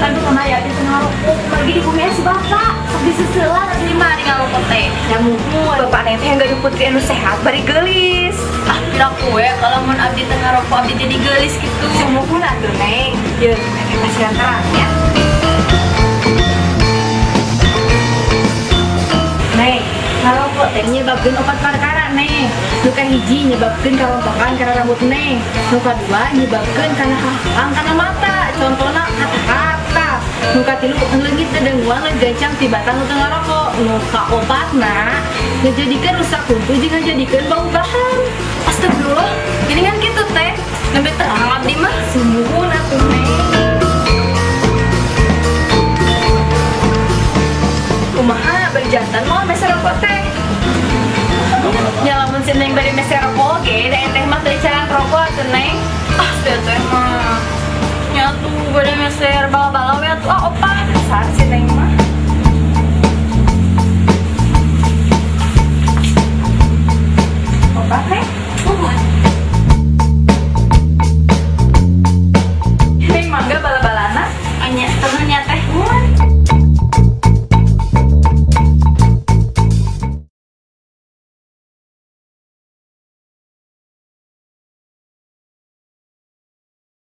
tapi sama ya di rokok lagi di bumi es ya bapak di sesela lagi lima di kalau teh yang mungkin bapak nanti yang gaduh putri anu sehat bari gelis. Ah kira ya kalau mau abdi tengah rokok abdi jadi gelis gitu. Semua pun ada neng ya kasih terang ya. Neng, ngarokok teh nyebabkeun opat perkara neng. Nuka hiji nyebabken kerontokan karena rambut neng. Nuka dua nyebabkan karena hahang karena mata. Leungit dedenguan legacang tibatan nu teu ngarokok nuka opatna ngejadikeun rusak kuntu jeung ngejadikeun bau bahan. Astagfirullah. Jadi kan gitu teh. Nembe terang abdi mah. Sumuhun atuh neng kumaha berjantan mau meser rokok teh. Ya lamun si neng bari meser rokok ge da teh mah teu cara rokok atuh neng. Ah teh mah. Nyatu gue meser bala-bala we atuh ah